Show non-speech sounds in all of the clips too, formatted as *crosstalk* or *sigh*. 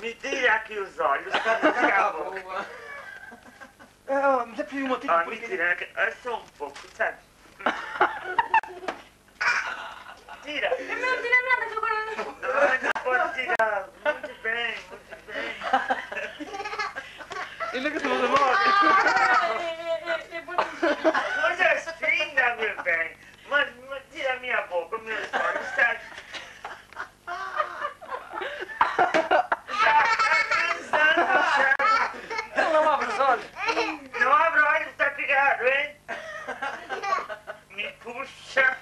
Me tira aqui os olhos, *laughs* me tira a boca. Ah, mas é preciso uma Ó, me tira aqui, é só um pouco, sabe? Tira. Eu não tira nada, que agora não. Não, não pode tirar. Muito bem, muito bem. Ainda que tu não morre. Coisa fina, meu bem. Mas, mas tira a minha boca, meus olhos, sabe? Já tá cansando, sabe? Ele não abre os olhos. Não abre olhos, tá pegado, hein? Me puxa.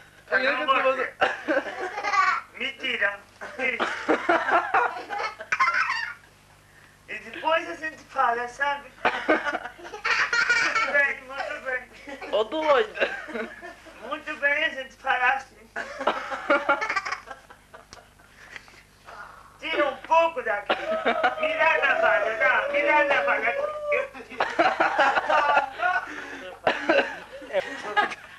morder. *laughs* Me tira. *laughs* E depois a gente fala, sabe? Muito bem, muito bem. Ô doido. Muito bem a gente fala assim. *laughs* Tira um pouco daqui. Dá na vaga. Me dá na vaga. Eu tiro.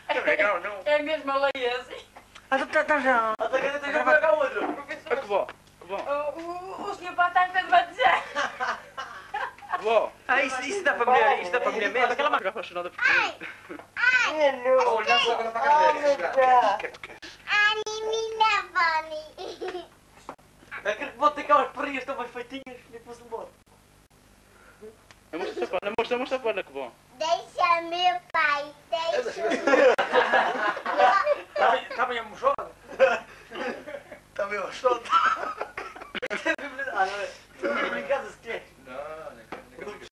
É legal, não? É mesmo, ela é assim. Ah, tu tá já. Até que tem que pegar outro. Ah, que bom. Que bom. O, senhor Patai fez uma dizer. Que bom. Ah, isso, isso dá para mulher, isso dá para mulher mesmo. Aquela máquina apaixonada por mim. Olha só tá cadeira. Anime Bunny. Aquele que bota cá as perrinhas estão mais feitinhas e depois embora. Mostra a perna, mostra, mostra a perna, que bom. Deixa meu pai, deixa. Tá bem, mochota? Tá bem, mochota?